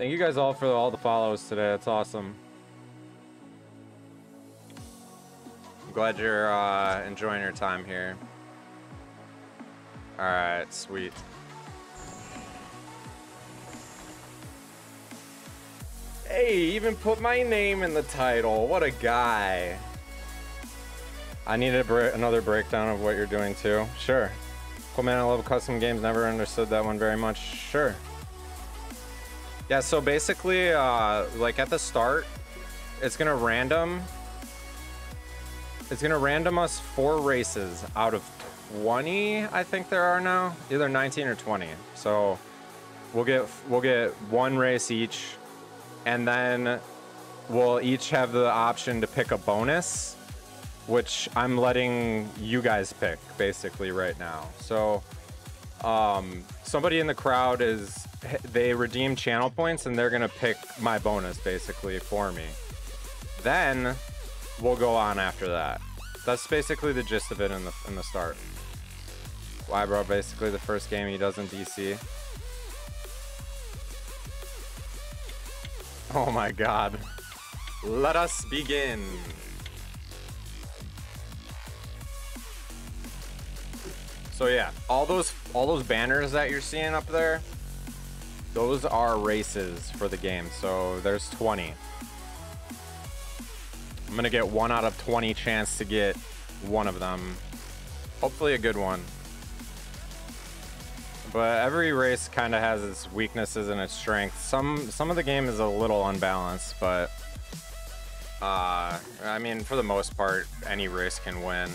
Thank you guys all for all the follows today. That's awesome. I'm glad you're uh, enjoying your time here. All right, sweet. Hey, even put my name in the title. What a guy. I need bre another breakdown of what you're doing too. Sure. Cool man, I love custom games. Never understood that one very much. Sure. Yeah, so basically, uh, like at the start, it's gonna random. It's gonna random us four races out of 20, I think there are now. Either 19 or 20. So we'll get we'll get one race each, and then we'll each have the option to pick a bonus which I'm letting you guys pick basically right now. So, um, somebody in the crowd is they redeem channel points and they're gonna pick my bonus basically for me. Then we'll go on after that. That's basically the gist of it in the in the start. Why, bro? Basically, the first game he does in DC. Oh my god. Let us begin. So yeah, all those all those banners that you're seeing up there, those are races for the game. So there's 20. I'm gonna get one out of 20 chance to get one of them. Hopefully a good one. But every race kind of has its weaknesses and its strengths. Some some of the game is a little unbalanced, but uh, I mean, for the most part, any race can win.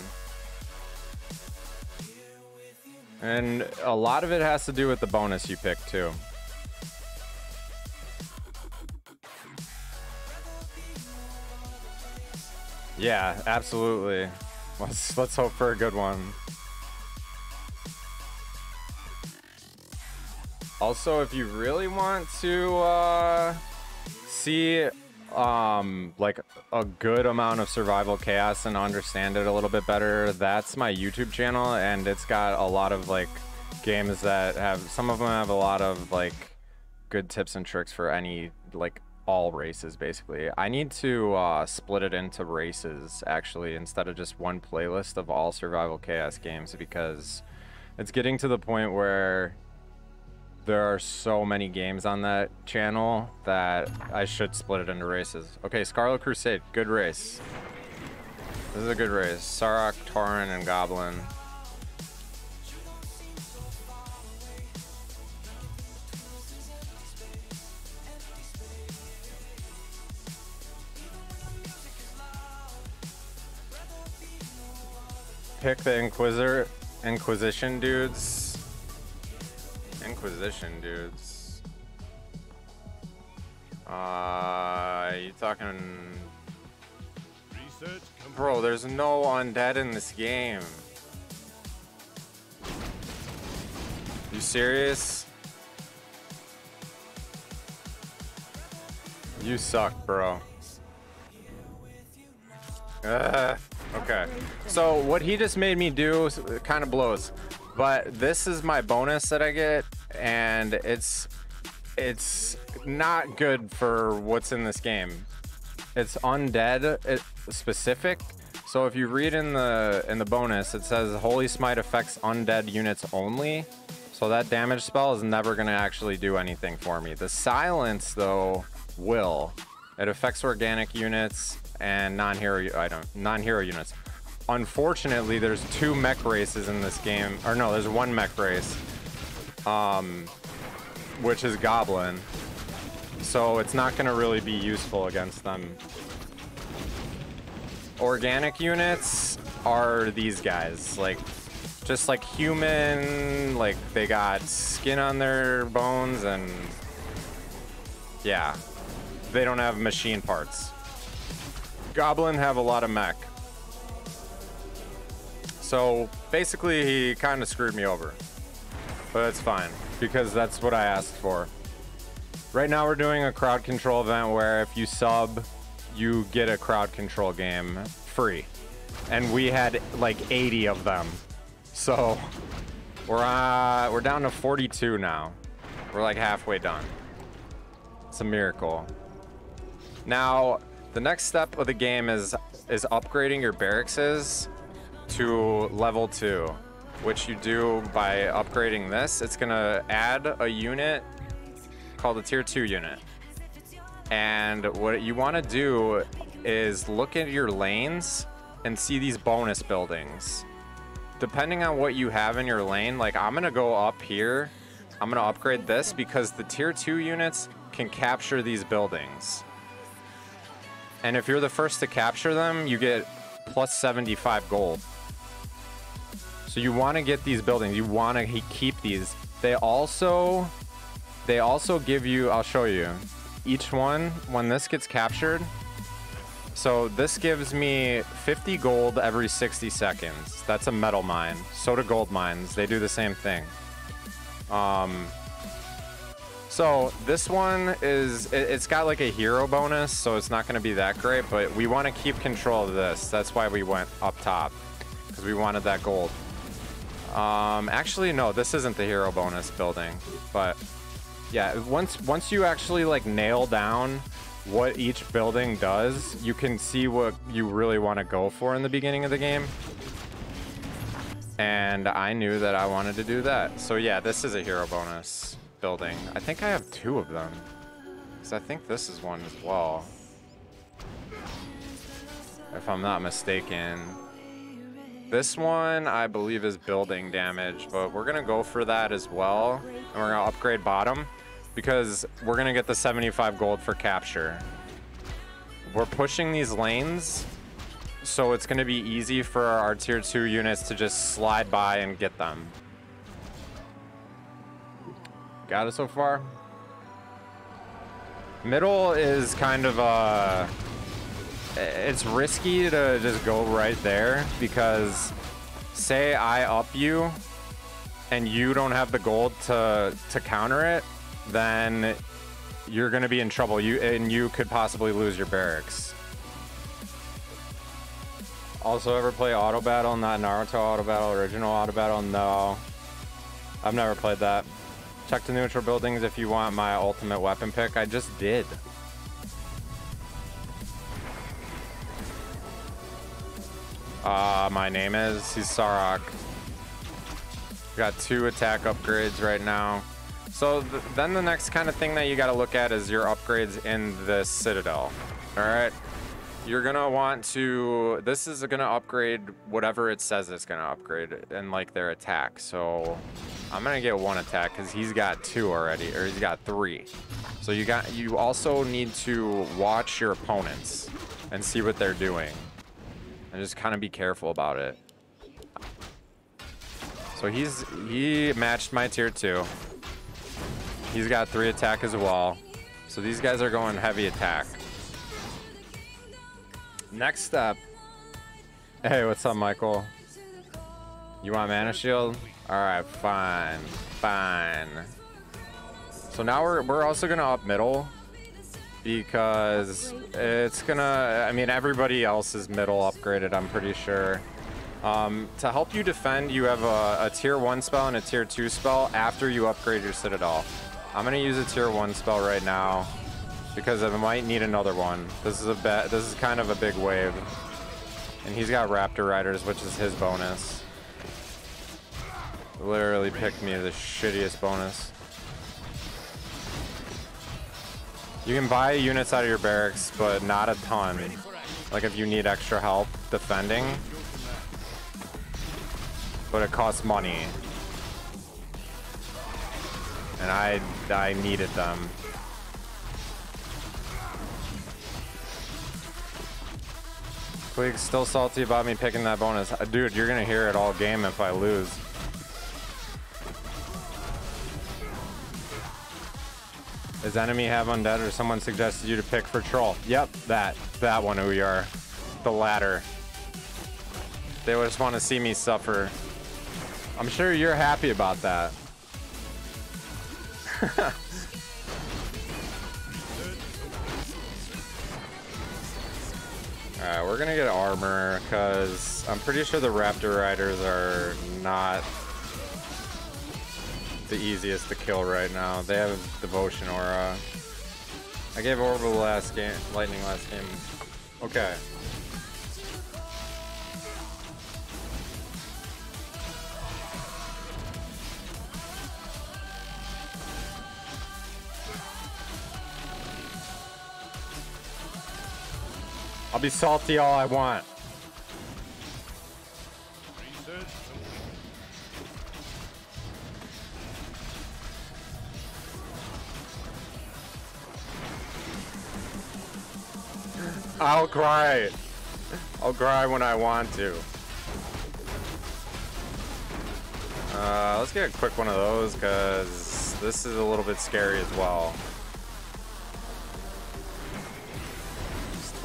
And a lot of it has to do with the bonus you pick too. Yeah, absolutely. Let's let's hope for a good one. Also, if you really want to uh, see um like a good amount of survival chaos and understand it a little bit better that's my youtube channel and it's got a lot of like games that have some of them have a lot of like good tips and tricks for any like all races basically i need to uh split it into races actually instead of just one playlist of all survival chaos games because it's getting to the point where there are so many games on that channel that I should split it into races. Okay, Scarlet Crusade, good race. This is a good race. Sarok, Tauren, and Goblin. Pick the Inquisitor, Inquisition dudes. Inquisition dudes. Uh, you talking... Bro, there's no undead in this game. You serious? You suck, bro. Uh, okay. So what he just made me do kind of blows. But this is my bonus that I get, and it's it's not good for what's in this game. It's undead uh, specific. So if you read in the in the bonus, it says Holy Smite affects undead units only. So that damage spell is never going to actually do anything for me. The silence though will. It affects organic units and non-hero item non-hero units. Unfortunately, there's two mech races in this game. Or no, there's one mech race. Um, which is Goblin. So it's not going to really be useful against them. Organic units are these guys. Like, just like human, like they got skin on their bones and yeah, they don't have machine parts. Goblin have a lot of mech. So basically, he kind of screwed me over. But it's fine, because that's what I asked for. Right now, we're doing a crowd control event where if you sub, you get a crowd control game free. And we had like 80 of them. So we're uh, we're down to 42 now. We're like halfway done. It's a miracle. Now, the next step of the game is is upgrading your barracks to level two, which you do by upgrading this. It's gonna add a unit called a tier two unit. And what you wanna do is look at your lanes and see these bonus buildings. Depending on what you have in your lane, like I'm gonna go up here, I'm gonna upgrade this because the tier two units can capture these buildings. And if you're the first to capture them, you get plus 75 gold. So you want to get these buildings. You want to keep these. They also, they also give you. I'll show you. Each one, when this gets captured. So this gives me 50 gold every 60 seconds. That's a metal mine. So do gold mines. They do the same thing. Um, so this one is, it, has got like a hero bonus, so it's not to be that great, but we want to keep control of this. That's why we went up top, because we wanted that gold. Um, actually, no, this isn't the hero bonus building, but yeah, once once you actually like nail down what each building does, you can see what you really want to go for in the beginning of the game. And I knew that I wanted to do that. So yeah, this is a hero bonus building. I think I have two of them. Because I think this is one as well. If I'm not mistaken. This one, I believe, is building damage, but we're going to go for that as well. And we're going to upgrade bottom because we're going to get the 75 gold for capture. We're pushing these lanes, so it's going to be easy for our tier 2 units to just slide by and get them. Got it so far? Middle is kind of uh it's risky to just go right there because say I up you and you don't have the gold to to counter it, then you're gonna be in trouble. You and you could possibly lose your barracks. Also, ever play Auto Battle? Not Naruto Auto Battle, original Auto Battle? No. I've never played that. Check the neutral buildings if you want my ultimate weapon pick. I just did. Uh, my name is, he's Sarok. Got two attack upgrades right now. So th then the next kind of thing that you got to look at is your upgrades in the Citadel. All right you're gonna want to this is gonna upgrade whatever it says it's gonna upgrade and like their attack. So i'm gonna get one attack because he's got two already or he's got three. So you got you also need to watch your opponents and see what they're doing. And just kind of be careful about it. So he's he matched my tier two. He's got three attack as well. So these guys are going heavy attack Next up. Hey, what's up, Michael? You want mana shield? Alright, fine. Fine. So now we're, we're also going to up middle. Because it's going to... I mean, everybody else is middle upgraded, I'm pretty sure. Um, to help you defend, you have a, a tier 1 spell and a tier 2 spell after you upgrade your Citadel. I'm going to use a tier 1 spell right now because I might need another one. This is a bet. This is kind of a big wave. And he's got Raptor Riders, which is his bonus. Literally picked me the shittiest bonus. You can buy units out of your barracks, but not a ton. Like if you need extra help defending. But it costs money. And I, I needed them. Still salty about me picking that bonus. Uh, dude, you're gonna hear it all game if I lose. Does enemy have undead or someone suggested you to pick for troll? Yep, that. That one are. The latter. They just want to see me suffer. I'm sure you're happy about that. Alright, we're gonna get armor, because I'm pretty sure the Raptor Riders are not the easiest to kill right now. They have Devotion Aura. I gave Orbital last game, Lightning last game. Okay. I'll be salty all I want. I'll cry. I'll cry when I want to. Uh, let's get a quick one of those because this is a little bit scary as well.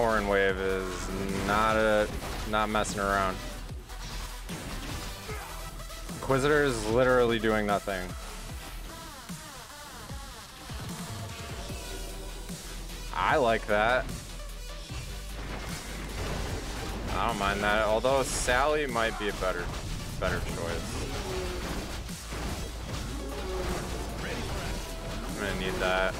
Tauren wave is not a not messing around. Inquisitor is literally doing nothing. I like that. I don't mind that, although Sally might be a better better choice. I'm gonna need that.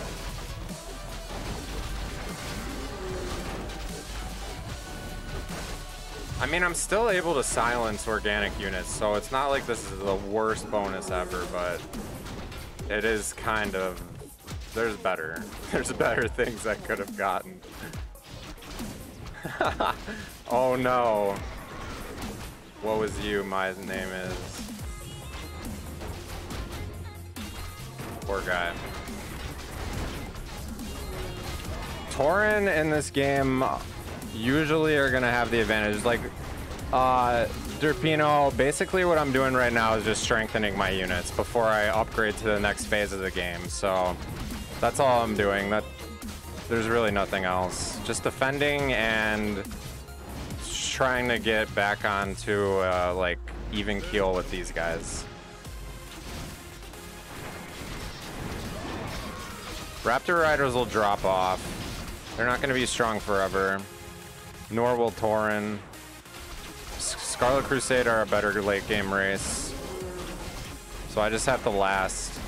I mean, I'm still able to silence organic units, so it's not like this is the worst bonus ever, but it is kind of... There's better. There's better things I could have gotten. oh no. What was you? My name is. Poor guy. Tauren in this game usually are gonna have the advantage. Like, uh, Derpino, basically what I'm doing right now is just strengthening my units before I upgrade to the next phase of the game. So that's all I'm doing. That there's really nothing else. Just defending and trying to get back onto uh, like even keel with these guys. Raptor Riders will drop off. They're not going to be strong forever. Nor will Tauren. Scarlet Crusade are a better late game race. So I just have to last.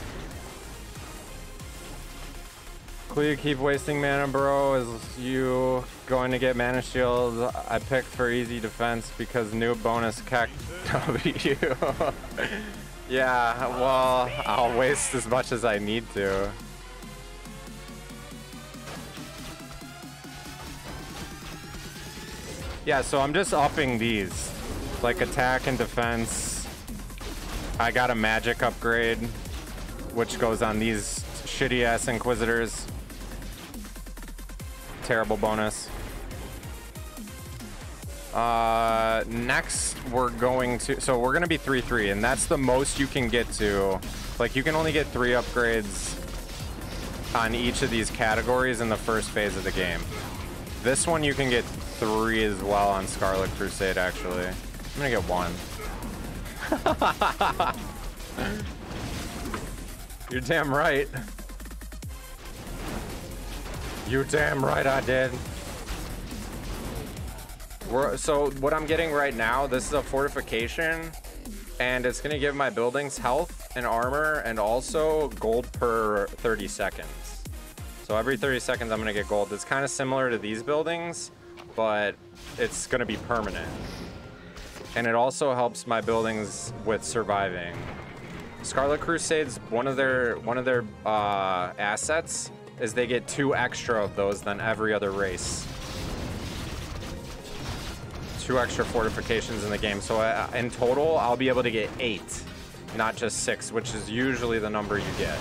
You keep wasting mana, bro. Is you going to get mana shields? I picked for easy defense because new bonus Keck W. yeah, well, I'll waste as much as I need to. Yeah, so I'm just upping these. Like attack and defense. I got a magic upgrade, which goes on these shitty ass Inquisitors terrible bonus. Uh, next, we're going to... So we're going to be 3-3, and that's the most you can get to. Like, you can only get three upgrades on each of these categories in the first phase of the game. This one, you can get three as well on Scarlet Crusade, actually. I'm to get one. You're damn right. You're damn right I did. We're, so what I'm getting right now, this is a fortification, and it's gonna give my buildings health and armor, and also gold per 30 seconds. So every 30 seconds I'm gonna get gold. It's kind of similar to these buildings, but it's gonna be permanent. And it also helps my buildings with surviving. Scarlet Crusades, one of their one of their uh, assets is they get two extra of those than every other race. Two extra fortifications in the game. So uh, in total, I'll be able to get eight, not just six, which is usually the number you get.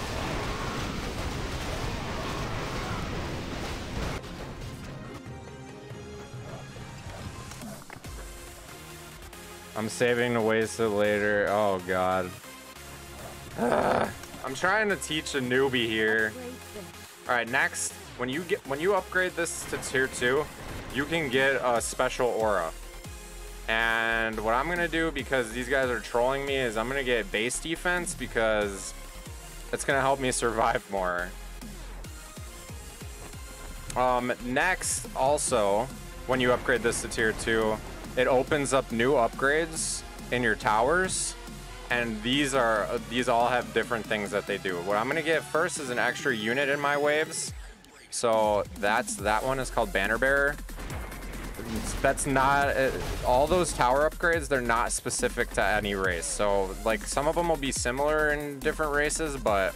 I'm saving to waste it later. Oh, God. I'm trying to teach a newbie here. All right, next, when you get when you upgrade this to tier two, you can get a special aura. And what I'm gonna do, because these guys are trolling me, is I'm gonna get base defense because it's gonna help me survive more. Um, next, also, when you upgrade this to tier two, it opens up new upgrades in your towers and these are these all have different things that they do. What I'm gonna get first is an extra unit in my waves, So that's that one is called Banner Bearer. That's not uh, all those tower upgrades. They're not specific to any race. So like some of them will be similar in different races, but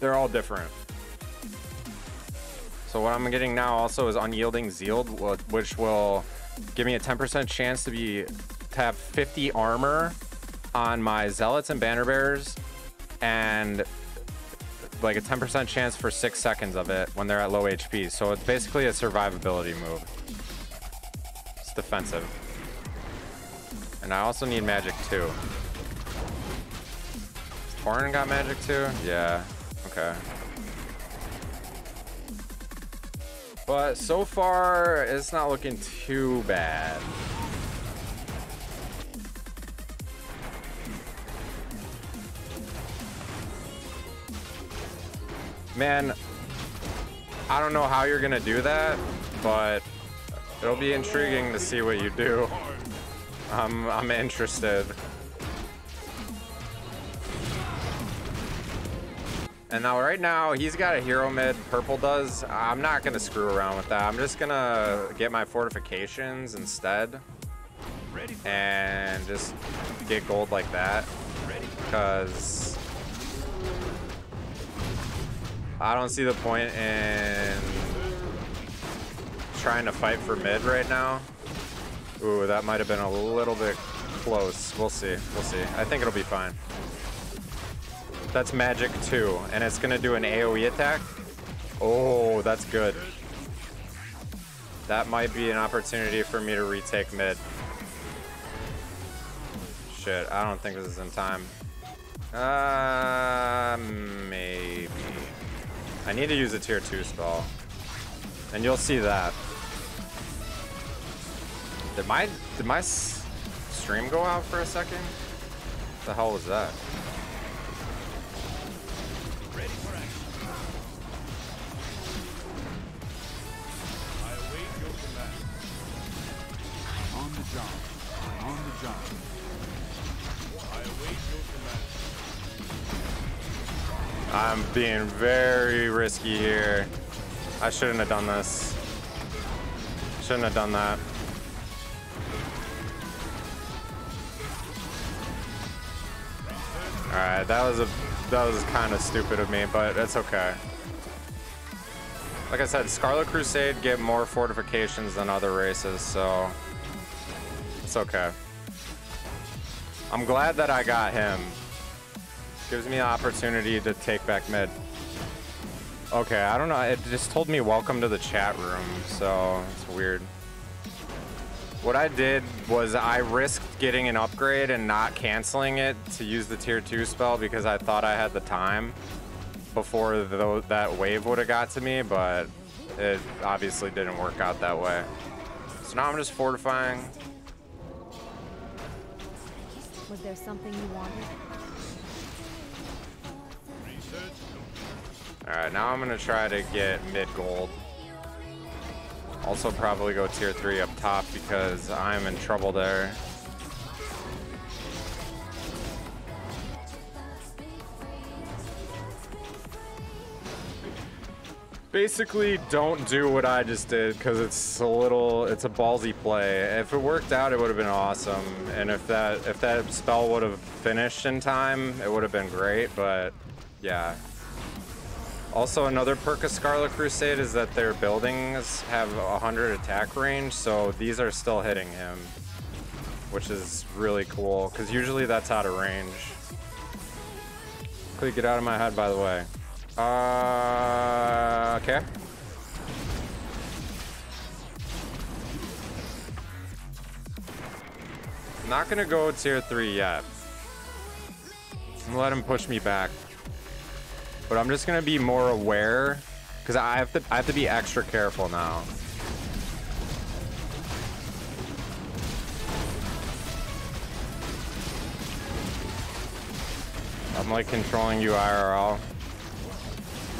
they're all different. So what I'm getting now also is Unyielding Zeal, which will give me a 10% chance to be to have 50 armor on my zealots and banner bearers, and like a 10% chance for six seconds of it when they're at low HP. So it's basically a survivability move. It's defensive. And I also need magic too. Tauren got magic too? Yeah. Okay. But so far, it's not looking too bad. Man, I don't know how you're gonna do that, but it'll be intriguing to see what you do. I'm, I'm interested. And now right now, he's got a hero mid, purple does. I'm not gonna screw around with that. I'm just gonna get my fortifications instead. And just get gold like that. Because I don't see the point in trying to fight for mid right now. Ooh, that might have been a little bit close. We'll see. We'll see. I think it'll be fine. That's magic too, and it's gonna do an AoE attack. Oh, that's good. That might be an opportunity for me to retake mid. Shit, I don't think this is in time. Uh, maybe. I need to use a tier 2 spell. And you'll see that. Did my, did my stream go out for a second? What the hell was that? I'm being very risky here. I shouldn't have done this. Shouldn't have done that. Alright, that was a that was kind of stupid of me, but it's okay. Like I said, Scarlet Crusade get more fortifications than other races, so it's okay. I'm glad that I got him. Gives me an opportunity to take back mid. Okay, I don't know. It just told me welcome to the chat room, so it's weird. What I did was I risked getting an upgrade and not canceling it to use the tier 2 spell because I thought I had the time before the, that wave would have got to me, but it obviously didn't work out that way. So now I'm just fortifying. Was there something you wanted? Alright, now I'm gonna try to get mid gold. Also probably go tier 3 up top because I'm in trouble there. Basically, don't do what I just did because it's a little, it's a ballsy play. If it worked out, it would have been awesome. And if that, if that spell would have finished in time, it would have been great. But yeah, also, another perk of Scarlet Crusade is that their buildings have 100 attack range, so these are still hitting him, which is really cool, because usually that's out of range. Please get out of my head, by the way. Uh, okay. Not gonna go tier 3 yet. I'm gonna let him push me back. But I'm just gonna be more aware because I have to I have to be extra careful now. I'm like controlling you IRL.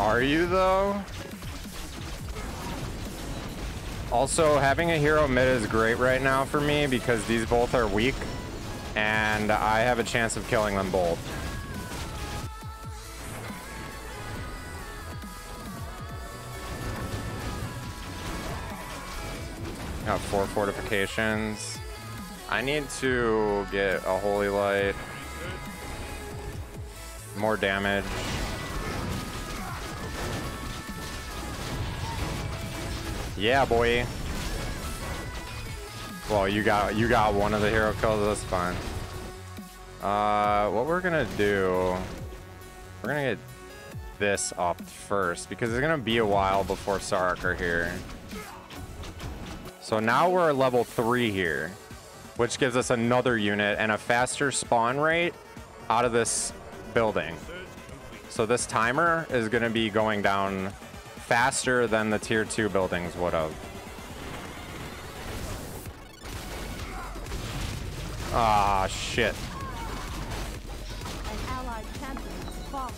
Are you though? Also, having a hero mid is great right now for me because these both are weak and I have a chance of killing them both. Got four fortifications. I need to get a holy light. More damage. Yeah, boy. Well, you got you got one of the hero kills. That's fine. Uh, what we're gonna do? We're gonna get this up first because it's gonna be a while before Sark are here. So now we're at level three here, which gives us another unit and a faster spawn rate out of this building. So this timer is gonna be going down faster than the tier two buildings would have. Ah, shit. An allied champion has fallen.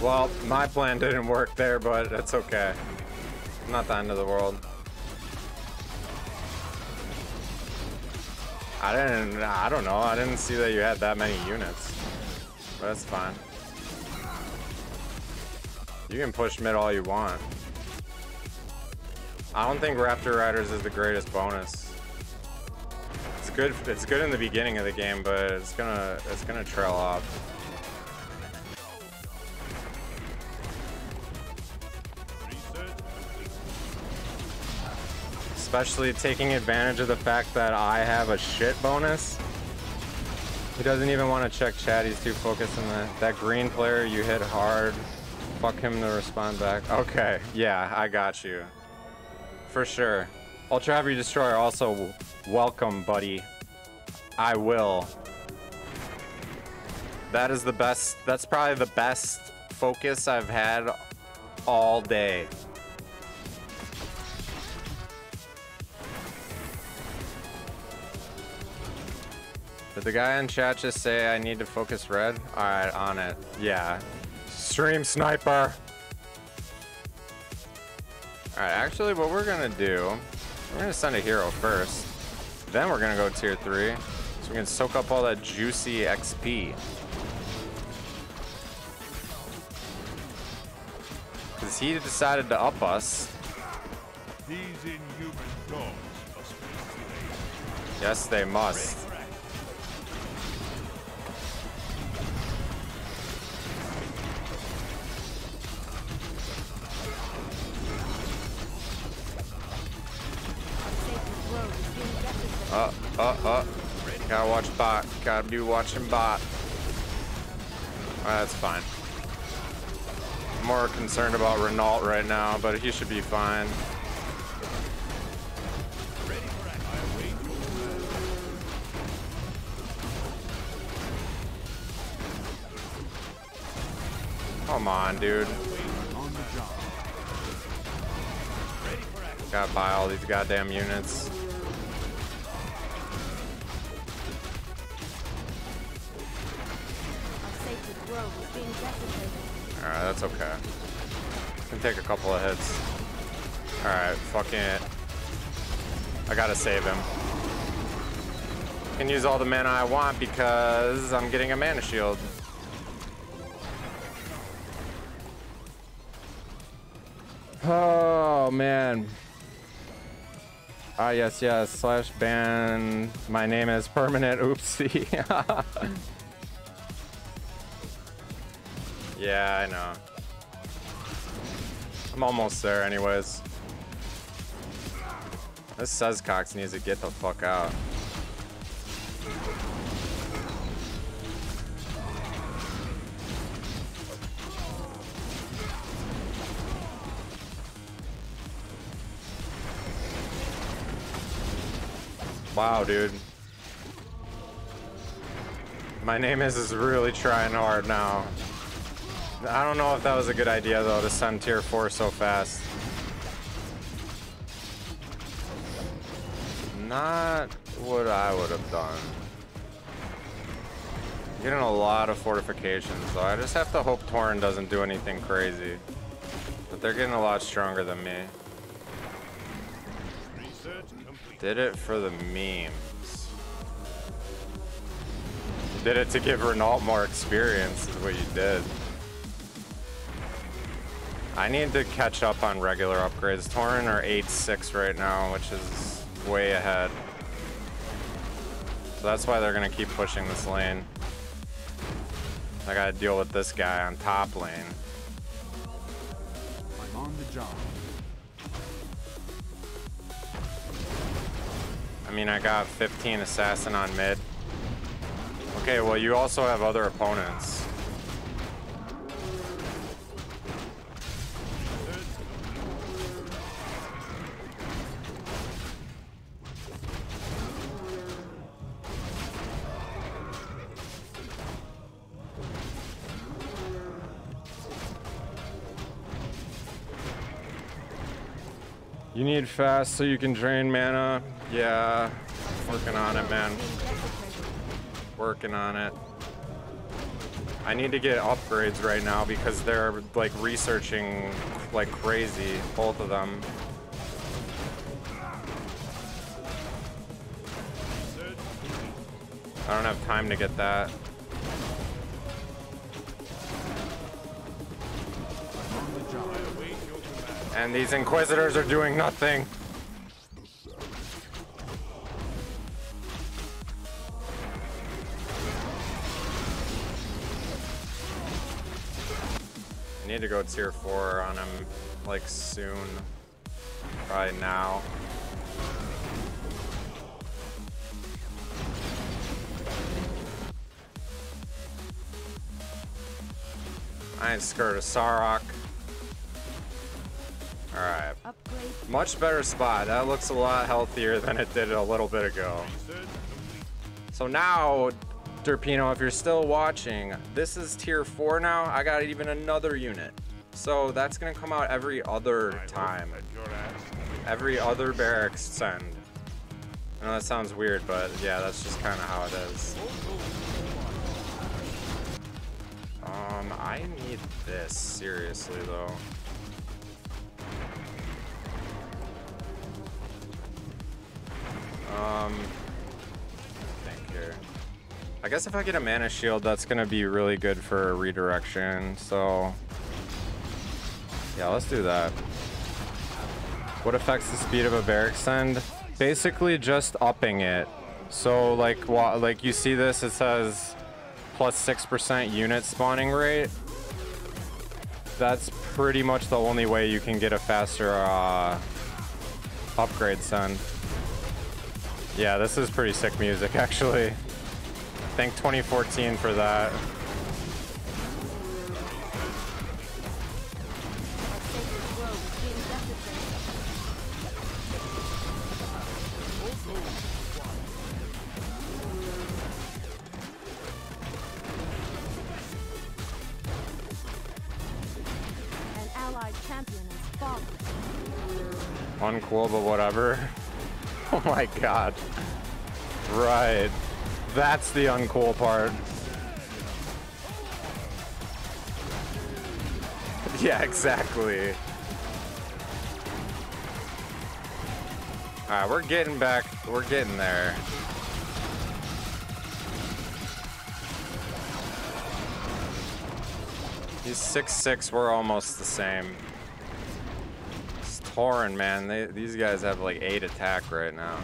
Well, my plan didn't work there, but it's okay. Not the end of the world. I didn't, I don't know. I didn't see that you had that many units. But that's fine. You can push mid all you want. I don't think Raptor Riders is the greatest bonus. It's good, it's good in the beginning of the game, but it's gonna, it's gonna trail off. Especially taking advantage of the fact that I have a shit bonus. He doesn't even want to check chat. He's too focused on that. That green player you hit hard. Fuck him to respond back. Okay, yeah, I got you. For sure. Ultra Heavy Destroyer also welcome, buddy. I will. That is the best. That's probably the best focus I've had all day. Did the guy in chat just say I need to focus red? Alright, on it. Yeah. Stream sniper! Alright, actually what we're gonna do, we're gonna send a hero first. Then we're gonna go tier 3. So we can soak up all that juicy XP. Because he decided to up us. These inhuman dogs must be. Yes, they must. Uh, uh. Gotta watch bot. Gotta be watching bot. That's fine. More concerned about Renault right now, but he should be fine. Come on, dude. Gotta buy all these goddamn units. Can take a couple of hits. Alright, fucking it. I gotta save him. Can use all the mana I want because I'm getting a mana shield. Oh man. Ah yes, yes. Slash ban. My name is permanent. Oopsie. yeah, I know. I'm almost there, anyways. This says Cox needs to get the fuck out. Wow, dude. My name is is really trying hard now. I don't know if that was a good idea though to send tier 4 so fast. Not what I would have done. Getting a lot of fortifications though. I just have to hope Tauren doesn't do anything crazy. But they're getting a lot stronger than me. Did it for the memes. Did it to give Renault more experience is what you did. I need to catch up on regular upgrades. Tauren are 8-6 right now, which is way ahead. So that's why they're gonna keep pushing this lane. I gotta deal with this guy on top lane. I'm on the job. I mean, I got 15 assassin on mid. Okay, well, you also have other opponents. You need fast so you can drain mana. Yeah, working on it, man. Working on it. I need to get upgrades right now because they're like researching like crazy, both of them. I don't have time to get that. And these Inquisitors are doing nothing. I need to go tier 4 on him, like, soon. Probably now. I ain't scared of Sarok. Much better spot. That looks a lot healthier than it did a little bit ago. So now, Derpino, if you're still watching, this is tier 4 now. I got even another unit. So that's to come out every other time. Every other barracks send. I know that sounds weird, but yeah, that's just kind of how it is. Um, I need this, seriously, though. Um, think here. I guess if I get a mana shield, that's gonna be really good for redirection. So, yeah, let's do that. What affects the speed of a barrack send? Basically, just upping it. So, like, like you see this, it says plus six percent unit spawning rate. That's pretty much the only way you can get a faster uh, upgrade send. Yeah, this is pretty sick music, actually. Thank 2014 for that. our sacred grove is being desecrated. An allied champion has fallen. Uncool, but whatever. Oh my god. Right. That's the uncool part. Yeah, exactly. Alright, we're getting back. We're getting there. He's six six. we're almost the same. Tauren, man. They, these guys have like 8 attack right now.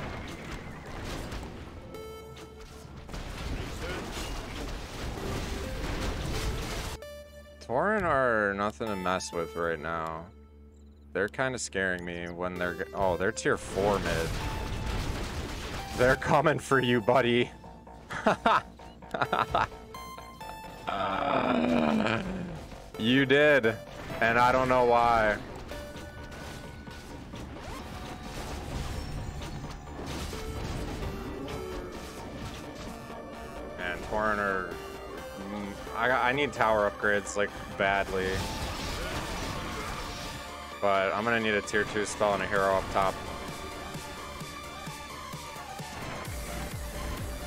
Tauren are nothing to mess with right now. They're kind of scaring me when they're... Oh, they're tier 4 mid. They're coming for you, buddy. you did. And I don't know why. Are... mm, I, I need tower upgrades, like, badly. But I'm gonna need a tier 2 spell and a hero up top.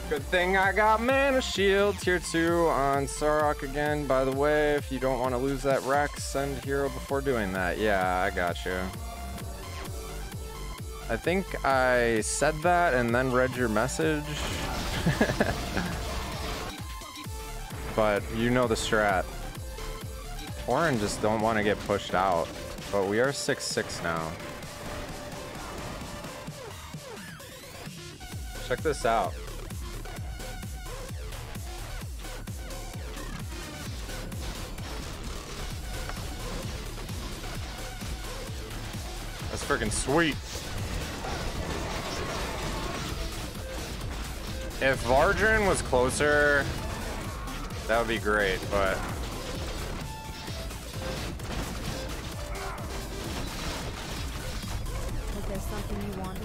Good thing I got mana shield tier 2 on Sarok again. By the way, if you don't want to lose that Rex, send hero before doing that. Yeah, I got you. I think I said that and then read your message. but you know the strat. Orin just don't want to get pushed out, but we are 6-6 now. Check this out. That's freaking sweet. If Vardrin was closer, that would be great, but Was something you wanted?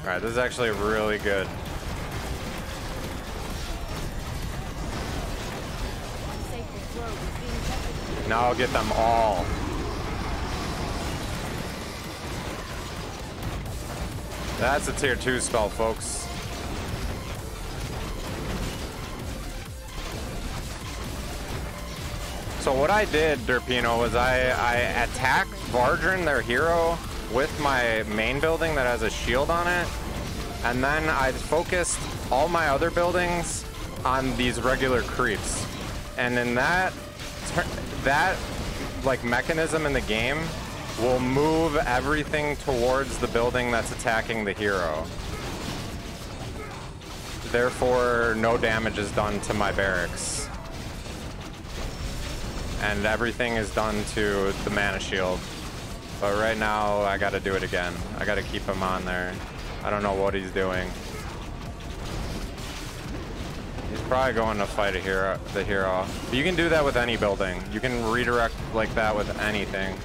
Alright, this is actually really good. Sacred grove is being tested. Now I'll get them all. That's a tier 2 spell, folks. So what I did, Derpino, was I, I attacked Vardrin, their hero, with my main building that has a shield on it. And then I focused all my other buildings on these regular creeps. And in that that like mechanism in the game will move everything towards the building that's attacking the hero. Therefore, no damage is done to my barracks. And everything is done to the mana shield. But right now, I gotta do it again. I gotta keep him on there. I don't know what he's doing. He's probably going to fight a hero, the hero. But you can do that with any building. You can redirect like that with anything.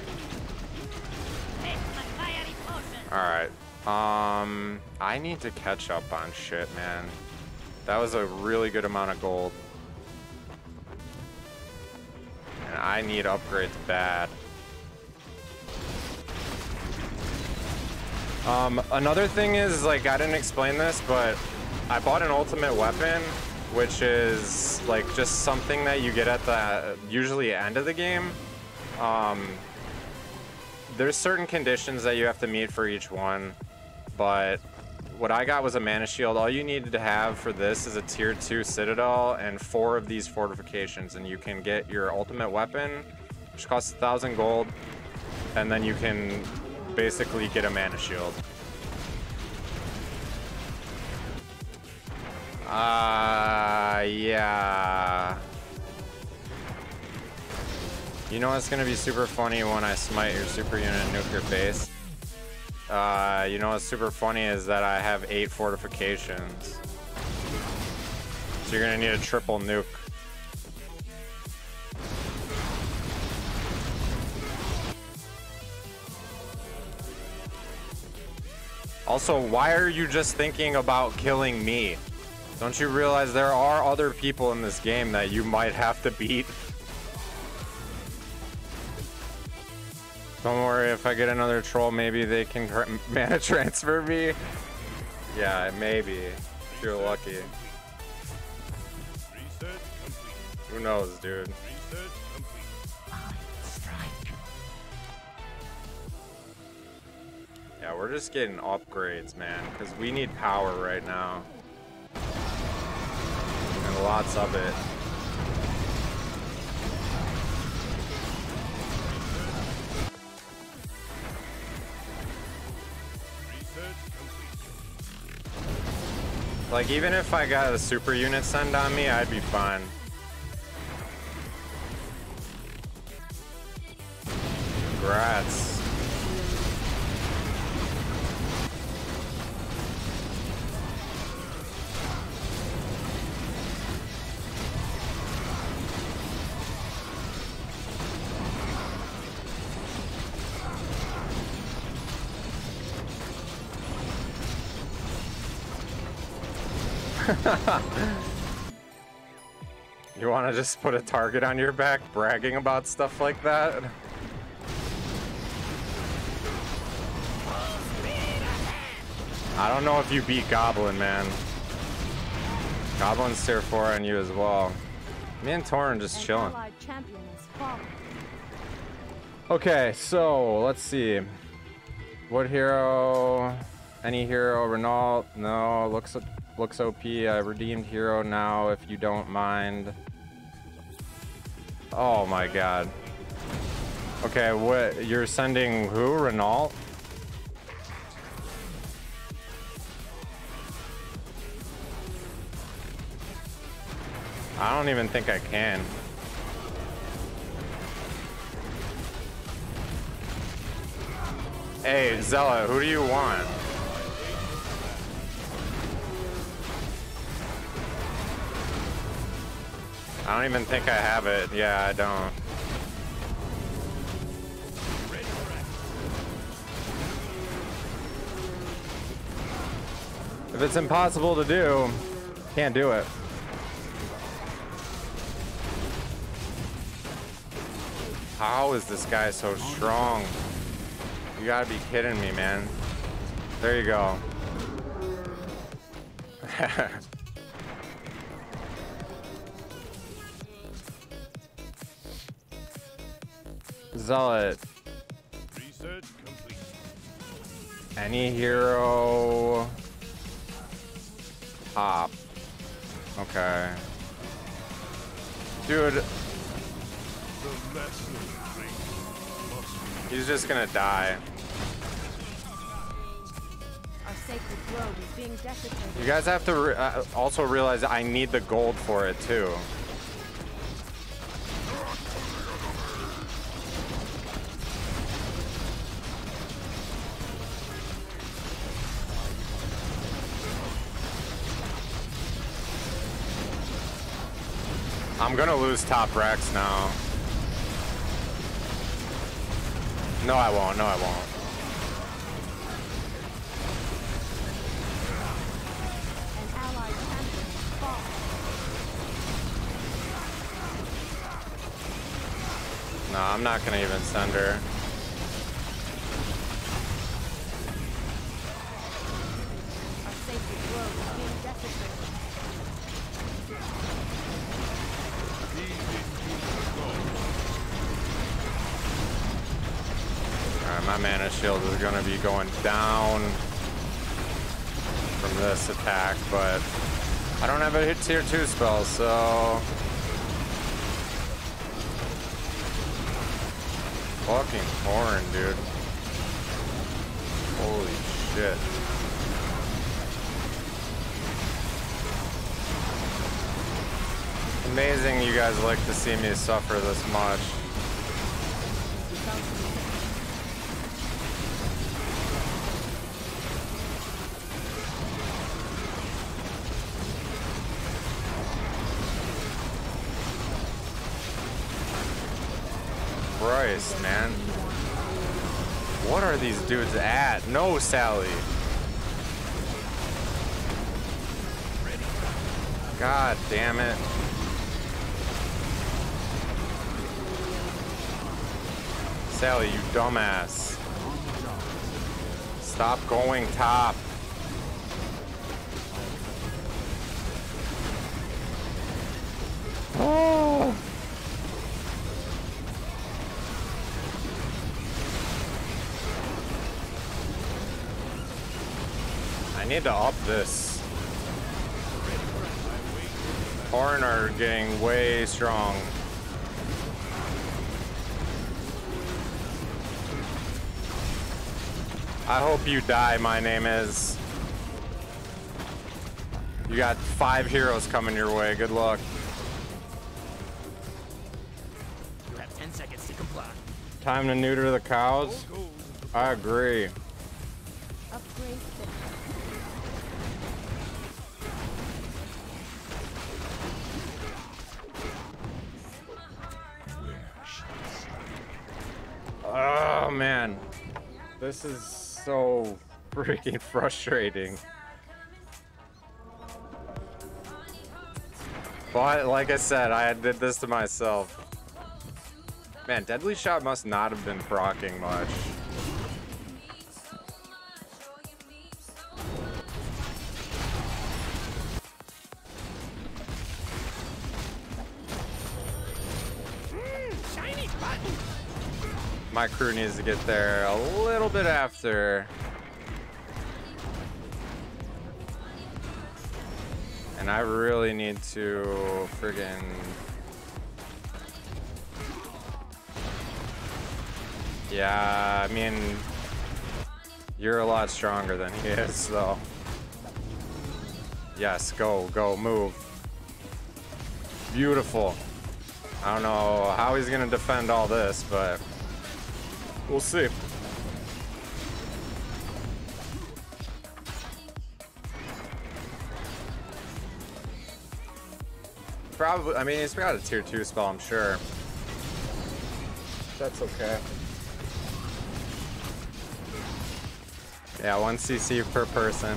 All right. Um, I need to catch up on shit, man. That was a really good amount of gold. I need upgrades bad. Um, another thing is, like, I didn't explain this, but I bought an ultimate weapon, which is, like, just something that you get at the, usually end of the game. Um, there's certain conditions that you have to meet for each one, but what I got was a mana shield. All you needed to have for this is a tier 2 citadel and four of these fortifications, and you can get your ultimate weapon, which costs a thousand gold, and then you can basically get a mana shield. Uh, yeah. You know what's gonna be super funny when I smite your super unit and nuke your face? Uh, you know what's super funny is that I have eight fortifications. So you're gonna need a triple nuke. Also, why are you just thinking about killing me? Don't you realize there are other people in this game that you might have to beat? Don't worry, if I get another troll, maybe they can mana transfer me. Yeah, maybe. If you're lucky. Who knows, dude? Yeah, we're just getting upgrades, man, because we need power right now. And lots of it. Like, even if I got a super unit send on me, I'd be fine. Congrats. You want to just put a target on your back, bragging about stuff like that? I don't know if you beat Goblin, man. Goblin's tier 4 on you as well. Me and Torin just An chilling. allied champion has fallen. Okay, so let's see. What hero Any hero, Renault? No, looks looks OP. I redeemed hero now, if you don't mind. Oh my god. Okay, what? You're sending who? Renault? I don't even think I can. Hey, Zella, who do you want? I don't even think I have it. Yeah, I don't. If it's impossible to do, can't do it. How is this guy so strong? You gotta be kidding me, man. There you go. Zealot. Research complete. Any hero. Pop. Okay. Dude, The lesson drink must be he's just gonna die. Our sacred grove is being desecrated. You guys have to re uh, also realize I need the gold for it too. I'm gonna lose top Rex now. No, I won't. No, I won't. An allied champion has fallen. No, I'm not gonna even send her. Shield is gonna be going down from this attack, but I don't have a hit tier 2 spell, so. Fucking horn, dude. Holy shit. Amazing you guys like to see me suffer this much. Christ, man. What are these dudes at? No, Sally. God damn it. Sally, you dumbass. Stop going top. Oh. Need to up this. Horn are getting way strong. I hope you die, my name is. You got five heroes coming your way. Good luck. You have 10 seconds to comply. Time to neuter the cows? I agree. Freaking frustrating. But like I said, I did this to myself. Man, Deadly Shot must not have been proccing much. My crew needs to get there a little bit after. And I really need to friggin' Yeah, I mean, you're a lot stronger than he is, though. Yes, go, go, move. Beautiful. I don't know how he's gonna defend all this, but we'll see. Probably, I mean, he's got a tier 2 spell, I'm sure. That's okay. Yeah, one CC per person.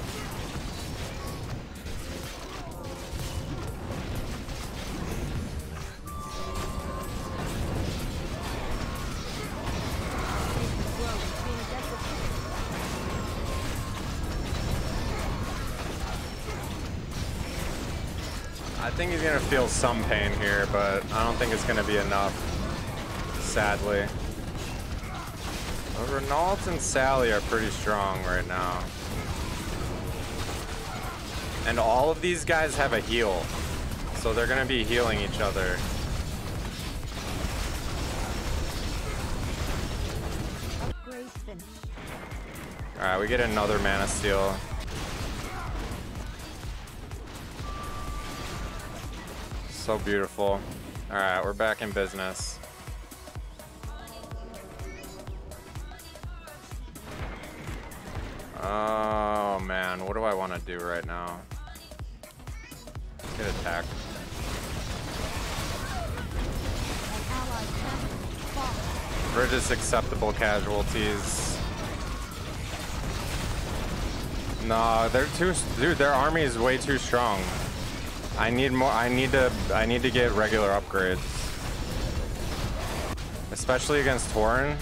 Feel some pain here, but I don't think it's gonna be enough. Sadly. But Renault and Sally are pretty strong right now. And all of these guys have a heal. So they're gonna be healing each other. Alright, we get another mana steal. So beautiful. Alright, we're back in business. Oh man, what do I want to do right now? Get attacked. We're just acceptable casualties. No, they're too, dude. Their army is way too strong. I need more. I need to. I need to get regular upgrades, especially against Torin.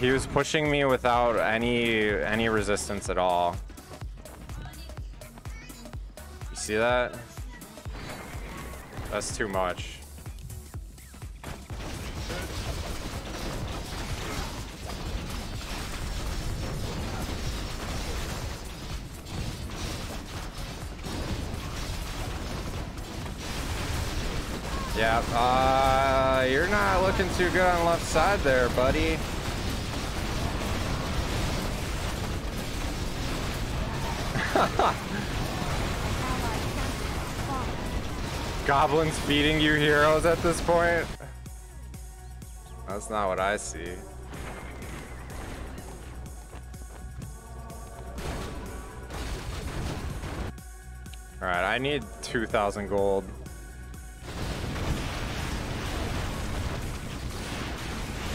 He was pushing me without any any resistance at all. You see that? That's too much. Yeah, uh, you're not looking too good on the left side there, buddy. Goblins feeding you heroes at this point? That's not what I see. Alright, I need 2,000 gold.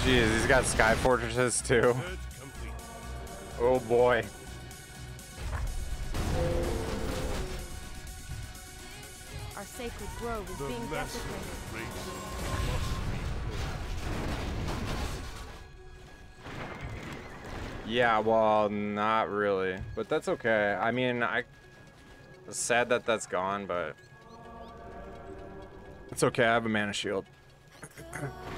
Jeez, he's got sky fortresses too. Oh boy. Our sacred grove is The being lesser desecrated. must be Yeah, well, not really, but that's okay. I mean, I it's sad that that's gone, but it's okay. I have a mana shield.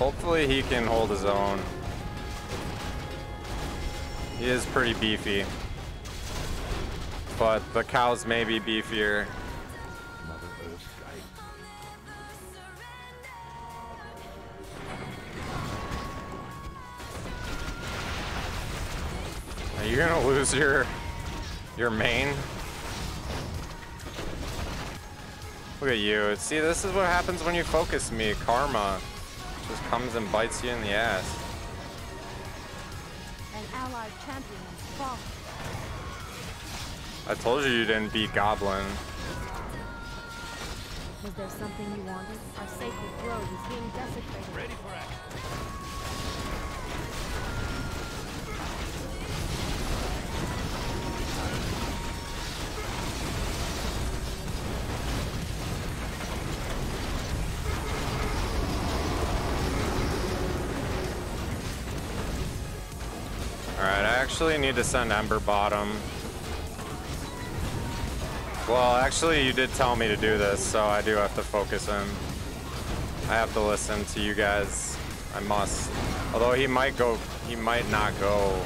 Hopefully, he can hold his own. He is pretty beefy, but the cows may be beefier. Are you gonna lose your your main? Look at you. See, this is what happens when you focus me. Karma just comes and bites you in the ass. An allied champion has fallen. I told you you didn't beat Goblin. Was there something you wanted? Our sacred grove is being desecrated. Ready for action. Actually need to send Ember bottom. Well, actually, you did tell me to do this, so I do have to focus him. I have to listen to you guys. I must. Although he might go, he might not go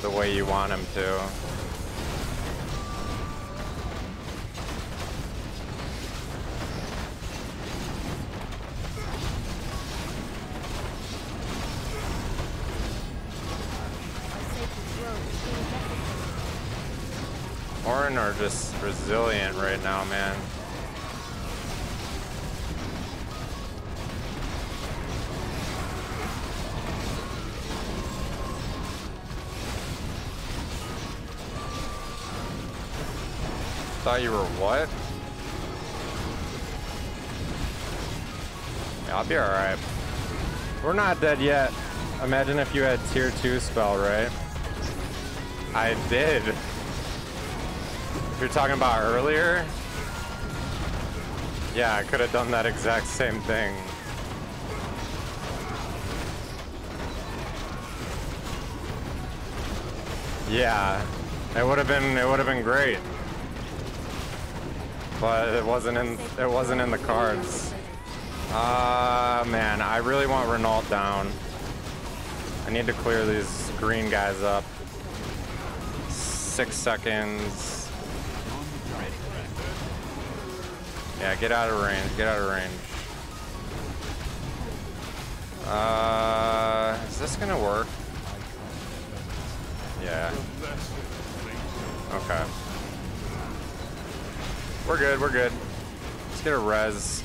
the way you want him to. Are just resilient right now, man. Thought you were what? Yeah, I'll be alright. We're not dead yet. Imagine if you had tier 2 spell, right? I did. You're talking about earlier? Yeah, I could have done that exact same thing. Yeah, it would have been it would have been great, but it wasn't in it wasn't in the cards. Ah man, I really want Renault down. I need to clear these green guys up. Six seconds. Yeah, get out of range. Get out of range. Uh, is this gonna work? Yeah. Okay. We're good. We're good. Let's get a res.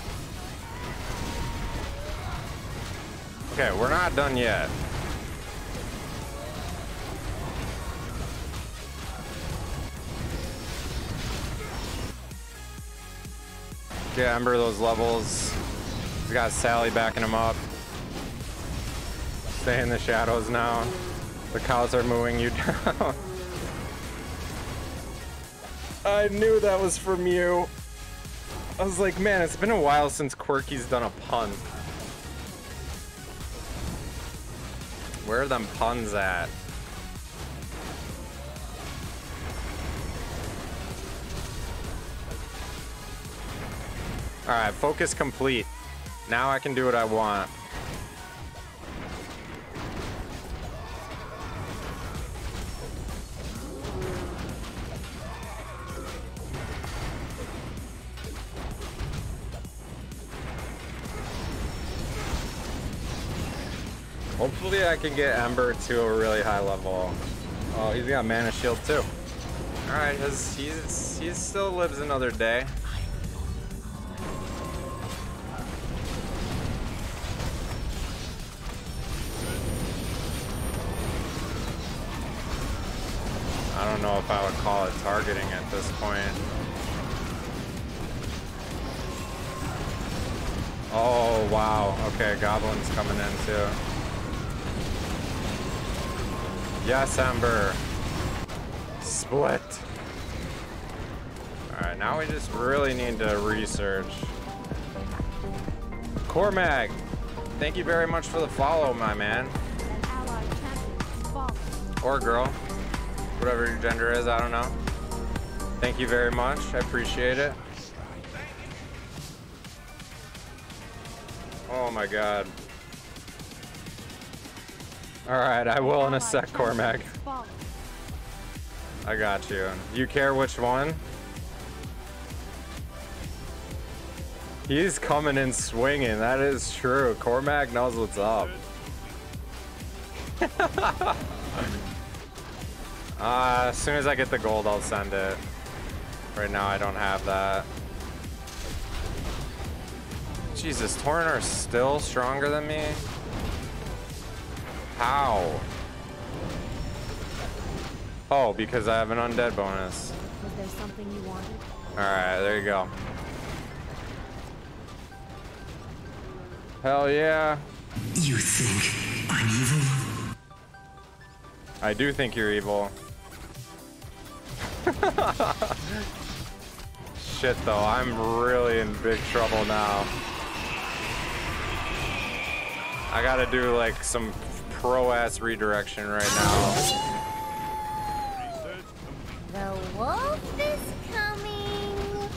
Okay, we're not done yet. Get Ember those levels. He's got Sally backing him up. Stay in the shadows now. The cows are mooing you down. I knew that was from you. I was like, man, it's been a while since Quirky's done a pun. Where are them puns at? Alright, focus complete. Now I can do what I want. Hopefully I can get Ember to a really high level. Oh, he's got Mana Shield too. Alright, his he's he still lives another day. If I would call it targeting at this point. Oh, wow. Okay, Goblin's coming in too. Yes, Ember. Split. Alright, now we just really need to research. Cormag, thank you very much for the follow, my man. An allied champion has fallen. Or girl. Whatever your gender is, I don't know. Thank you very much. I appreciate it. Oh my god. Alright, I will in a sec, Cormac. I got you. You care which one? He's coming in swinging. That is true. Cormac knows what's up. uh, as soon as I get the gold, I'll send it. Right now, I don't have that. Jesus, Tornar's still stronger than me? How? Oh, because I have an undead bonus. Was there something you wanted? Alright, there you go. Hell yeah. You think I'm evil? I do think you're evil. Shit though, I'm really in big trouble now. I gotta do like some pro ass redirection right now. The wolf is coming.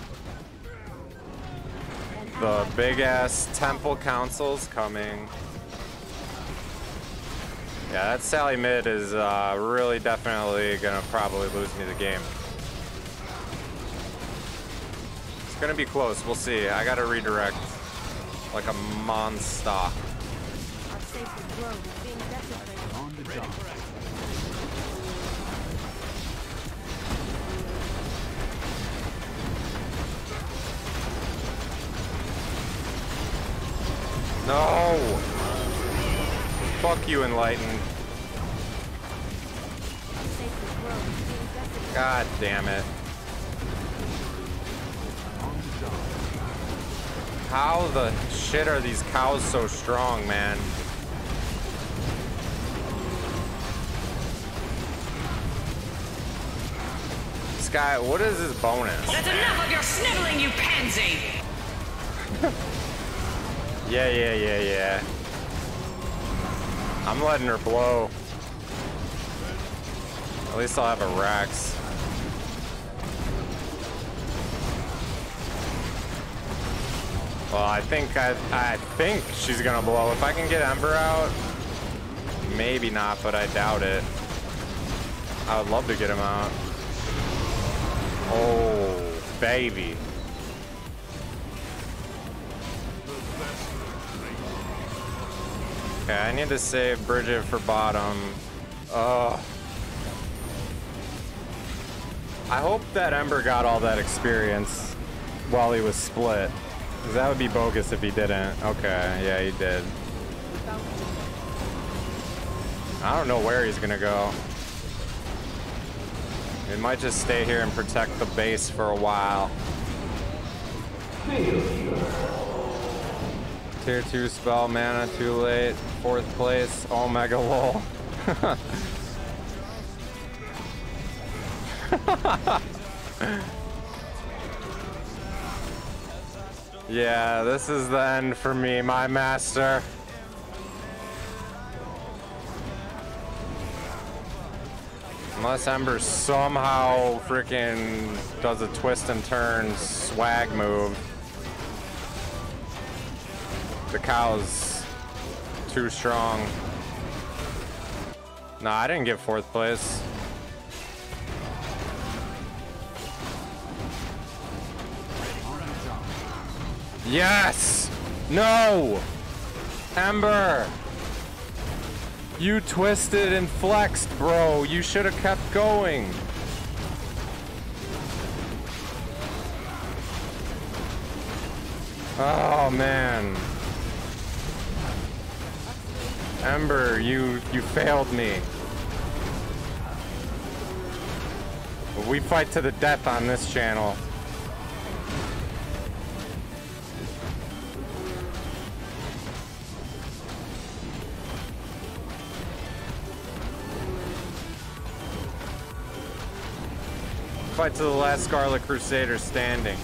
The big ass temple council's coming. Yeah, that Sally mid is uh, really definitely gonna probably lose me the game. It's gonna be close. We'll see. I gotta redirect like a monster. No! Fuck you, Enlightened. God damn it. On the job. How the shit are these cows so strong, man? This guy, what is his bonus? That's enough of your sniveling, you pansy! Yeah, yeah, yeah, yeah. I'm letting her blow. At least I'll have a Rex. Well, I think I, I think she's gonna blow. If I can get Ember out, maybe not, but I doubt it. I would love to get him out. Oh, baby. Okay, I need to save Bridget for bottom. Ugh. I hope that Ember got all that experience while he was split. That would be bogus if he didn't. Okay, yeah, he did. I don't know where he's gonna go. He might just stay here and protect the base for a while. Tier 2 spell mana, too late. Fourth place, Omega lol. yeah, this is the end for me, my master. Unless Ember somehow freaking does a twist and turn swag move. The cow's too strong. Nah, I didn't get fourth place. Yes! No! Ember! You twisted and flexed, bro. You should have kept going. Oh man. Ember, you you failed me. We fight to the death on this channel. Fight to the last Scarlet Crusader standing.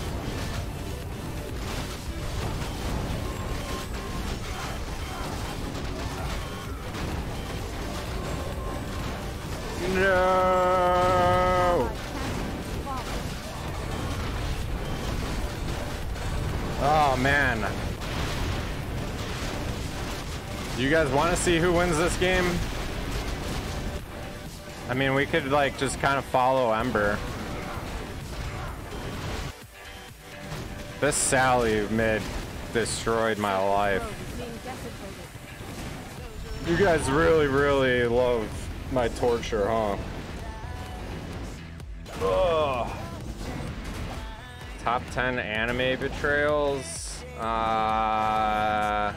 No! Oh man. Do you guys want to see who wins this game? I mean, we could like just kind of follow Ember. This Sally mid destroyed my life. Grove is being desecrated. You guys really, really love my torture, huh? Ugh. Top 10 anime betrayals? Uh,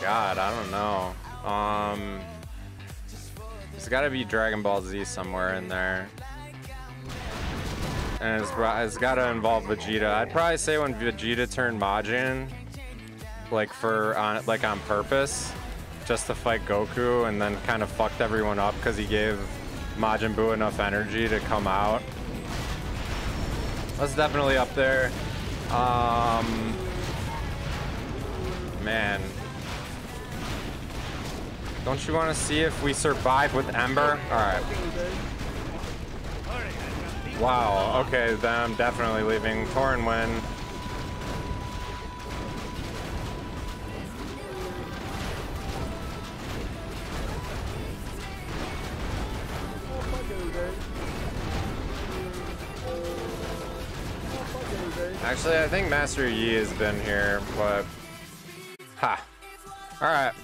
God, I don't know. Um, there's got to be Dragon Ball Z somewhere in there. And it's, it's got to involve Vegeta. I'd probably say when Vegeta turned Majin, like for on like on purpose, just to fight Goku, and then kind of fucked everyone up because he gave Majin Buu enough energy to come out. That's definitely up there. Um, man, don't you want to see if we survive with Ember? All right. Wow, okay, then I'm definitely leaving Thornwind. Actually, I think Master Yi has been here, but... Ha. Alright.